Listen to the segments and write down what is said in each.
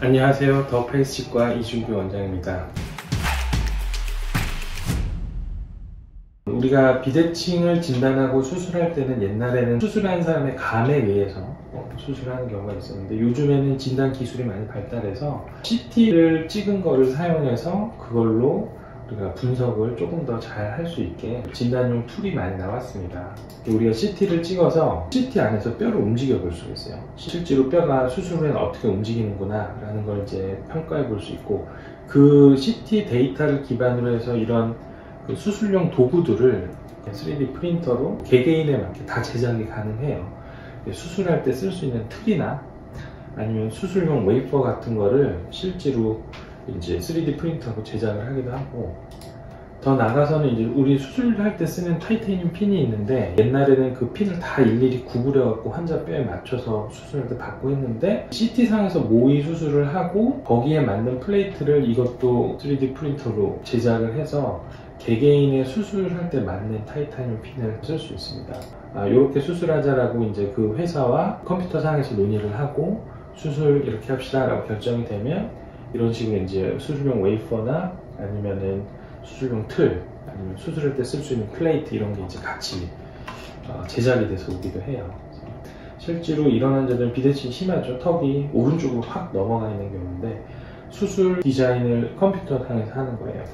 안녕하세요. 더 페이스치과 이준규 원장입니다. 우리가 비대칭을 진단하고 수술할 때는 옛날에는 수술한 사람의 감에 의해서 어, 수술하는 경우가 있었는데 요즘에는 진단 기술이 많이 발달해서 CT를 찍은 거를 사용해서 그걸로 우리가 분석을 조금 더 잘 할 수 있게 진단용 tool이 많이 나왔습니다. 우리가 CT를 찍어서 CT 안에서 뼈를 움직여 볼 수가 있어요. 실제로 뼈가 수술 후에는 어떻게 움직이는구나 라는 걸 이제 평가해 볼 수 있고 그 CT 데이터를 기반으로 해서 이런 그 수술용 도구들을 3D 프린터로 개개인에 맞게 다 제작이 가능해요. 수술할 때 쓸 수 있는 틀이나 아니면 수술용 웨이퍼 같은 거를 실제로 이제 3D 프린터하고 제작을 하기도 하고 더 나가서는 이제 우리 수술할 때 쓰는 타이타늄 핀이 있는데 옛날에는 그 핀을 다 일일이 구부려 갖고 환자 뼈에 맞춰서 수술할 때 박고 했는데 CT상에서 모의 수술을 하고 거기에 맞는 플레이트를 이것도 3D 프린터로 제작을 해서 개개인의 수술할 때 맞는 타이타늄 핀을 쓸 수 있습니다. 아, 이렇게 수술하자라고 이제 그 회사와 컴퓨터상에서 논의를 하고 수술 이렇게 합시다 라고 결정이 되면 이런 식으로 이제 수술용 웨이퍼나 아니면은 수술용 틀 아니면 수술할 때 쓸 수 있는 플레이트 이런 게 이제 같이 어, 제작이 돼서 오기도 해요. 실제로 이런 환자들은 비대칭이 심하죠. 턱이 오른쪽으로 확 넘어가 있는 경우인데 수술 디자인을 컴퓨터 상에서 하는 거예요.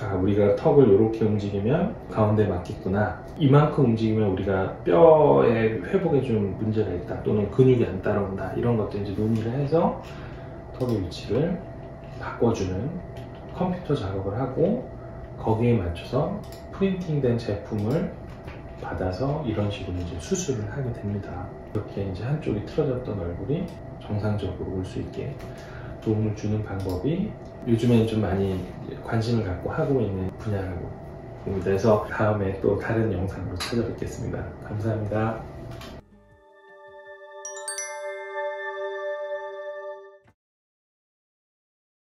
아, 우리가 턱을 이렇게 움직이면 가운데 맞겠구나. 이만큼 움직이면 우리가 뼈의 회복에 좀 문제가 있다. 또는 근육이 안 따라온다. 이런 것들 이제 논의를 해서 턱의 위치를 바꿔주는 컴퓨터 작업을 하고 거기에 맞춰서 프린팅된 제품을 받아서 이런 식으로 이제 수술을 하게 됩니다. 이렇게 이제 한쪽이 틀어졌던 얼굴이 정상적으로 올 수 있게 도움을 주는 방법이 요즘에는 좀 많이 관심을 갖고 하고 있는 분야라고 봅니다. 그래서 다음에 또 다른 영상으로 찾아뵙겠습니다. 감사합니다.